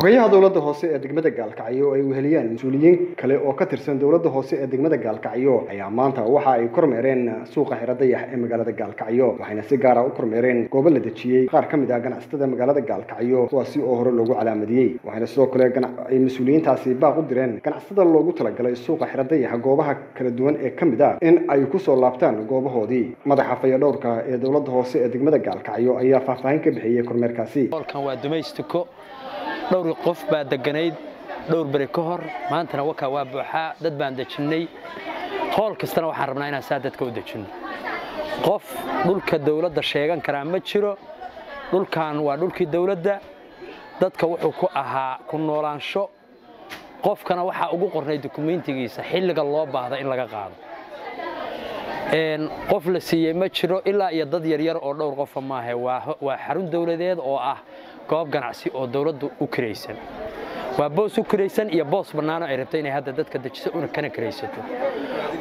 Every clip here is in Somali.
xogayaha dowladda hoose ee degmada gaalkacyo ay weheliyeen mas'uuliyiin kale oo ka tirsan dowladda hoose ee degmada gaalkacyo ayaa maanta waxa ay kormeereen suuqa xiradayax ee magaalada gaalkacyo waxayna si gaara u kormeereen goobo la dejiyey. Qaar ka mid ah ganacsatada magaalada gaalkacyo kuwaasi oo hore loogu calaamadiyey waxayna sidoo kale ay mas'uuliyiintaasi baaq u direen ganacsatada loogu talagalay suuqa xiradayaxa goobaha kala duwan ee ka mid ah in ay ku soo laabtaan goobahoodii. Madaxa fayadhowrka ee dowladda hoose ee degmada gaalkacyo ayaa faahfaahin ka bixiyey kormeerkaasi dhowr qof baa deganayd dhowr beri ka hor. Maantana wakaa waa buuxaa dad baan dejinnay. Hool kastana waxaan rabnaa inaan saa dadka u dejinno. Qof dhulka dawladda sheegan karaa ma jiro. Dhulkan waa dhulkii dawladda dadka wuxuu ku ahaa ku noolaansho. Qofkana waxaa ugu qornay dukumentigiisa xilliga loo baahda in laga qaado. Qof la siiyey ma jiro ilaa iyo dad yaryar oo dhowr qofa maahe. Waa xarun dawladeed oo ah goob ganacsi oo dawladdu u kiraysan. Waa boos u kiraysan iyo boos bannaano ay rabto inay hadda dadka dejiso una kana kiraysato.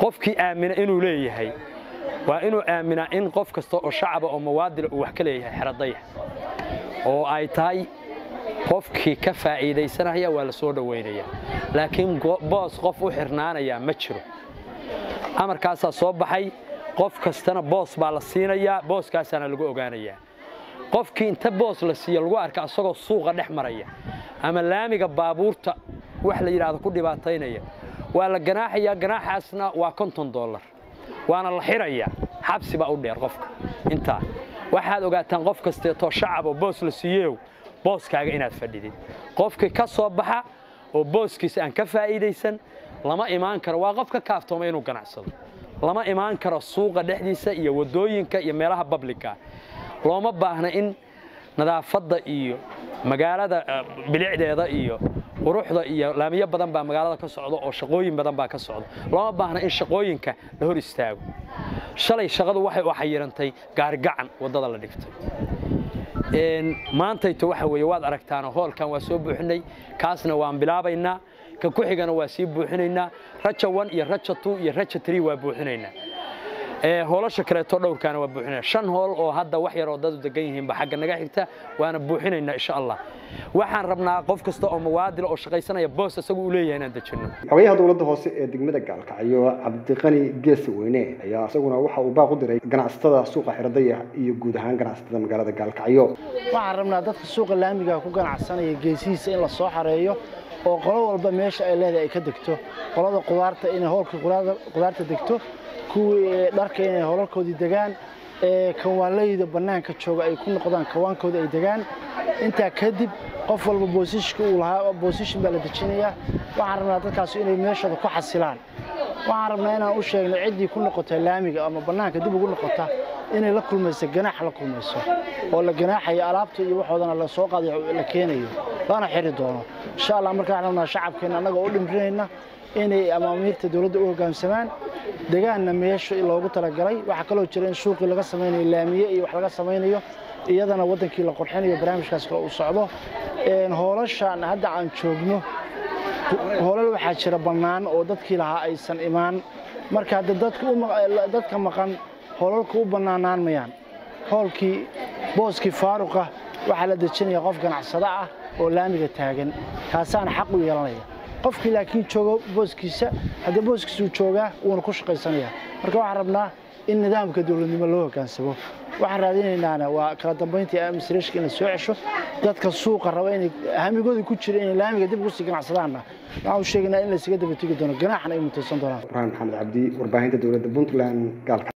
Qofkii aamina inuu leeyahay waa inuu aaminaa in qof kasta oo shacaba oo mawaadila uu wax ka leeyahay xeradaya oo ay tahay qofkii ka faa'iidaysanaya waa la soo dhowaynaya laakiin boos qof u xirnaanaya ma jiro. Amarkaasaa soo baxay qof kastana boos baa la siinayaa booskaasaana lagu ogaanayaa qofkii inta boos la siiyo lagu arka asagoo suuqa dhex maraya ama laamiga baabuurta wax la yidhaahdo ku dhibaataynaya. Waa la ganaaxayaa ganaaxaasna waa konton dollar. Waana la xirayaa xabsi baa u dheer qofka. Intaa waxaad ogaataan qof kasteetoo shacab oo boos la siiyeyow booskaaga inaad fadhidid. Qofkii ka soo baxa oo booskiisa aan ka faa'iidaysan lama imaan karo. Waa qof ka kaaftooma inuu ganacsado. Lama imaan karo suuqa dhexdiisa iyo waddooyinka iyo meelaha babliga looma baahna in nadaafadda iyo magaalada bilicdeeda iyo quruxda iyo laamiyo badan baa magaalada ka socda oo shaqooyin badan baa ka socda looma baahna in shaqooyinka la hor istaago. Shalay shaqadu waxay u xayirantay gaarigacan waddada la dhigtay. Maantayto waxa weeye waad aragtaana hoolkan waa soo buuxinay kaasna waan bilaabaynaa ka ku xigana waa sii buuxinaynaa raja one iyo raja two iyo raja three waa buuxinaynaa hoolasha kaleeto dhowrkaana waa buuxinayna shan hool oo hadda wax yar oo dadu degan yihiinba xagga naga xigta waana buuxinaynaa insha allah. Waxaan rabnaa qof kasta oo mawaadila oo shaqaysanaya boos isagu u leeyahay inaan dejinno. Xogayaha dowladda hoose ee degmada gaalkacyo cabdiqani geesi weyne ayaa isaguna waxa uu baaq u diray ganacsatada suuqa xiradaya iyo guud ahaan ganacsatada magaalada gaalkacyo waxaan rabnaa dadka suuqa laamiga ku ganacsanaya geesihiisa in la soo xareeyo oo qolo walba meesha ay leedahay ay ka degto. Qolada qudaarta inay hoolkii qudaarta degto kuwii dharka inay holalkoodii degaan kawaanlayda bannaanka jooga ay ku noqdaan kawaankoodii ay degaan. Intaa kadib qof walba boosishka uu lahaa boosishin baa la dejinayaa. Waxaan rabnaa dadkaas inay meeshooda ku xasilaan waxaan rabnaa inaan u sheegno ciddii ku noqota laamiga ama bannaanka dib ugu noqota inay la kulmayso ganaax la kulmayso. Oo la ganaaxayo alaabta iyo waxoodana la soo la keenayo. Lana xiri doono. Insha allah marka waxaan rabnaa shacabkeena annagoo u dhimrinayna inay amaamiirta dowladda u hoggaamsamaan degaanna meesha loogu talagalay waxaa kaloo jira in suuqii laga samaynayo laamiye iyo wax laga samaynayo iyadana waddankii la qurxinayo barnaamijkaas kale uu socdo. Hoolashaan hadda aan joogno hoolal waxaa jira bannaan oo dadkii lahaa aysan imaan. Marka hadda dadka maqan hoolalka u bannaanaan mayaan. Hoolkii booskii faaruqa waxaa la dejinaya qof ganacsado ah oo laamiga taagan. Kaasaana xaq u yeelanaya. Qofkii laakiin joogo booskiisa haddii booskiisuu joogaa wuuna ku shaqaysanayaa. Marka waxaan rabnaa in nidaamka dowladnimo loo hoggaansamo waxaan raadinaynaana waa kala dambayntii administrationka inay soo cesho dadka suuqa raba inay hamigooda ku jira inay laamiga dib ugu sii ganacsadaanna. Waxaan u sheegaynaa in laysaga daba tegi doono ganaaxna ay mutaysan doonaan. Burhaan maxamed cabdi warbaahinta dowladda puntland gaalka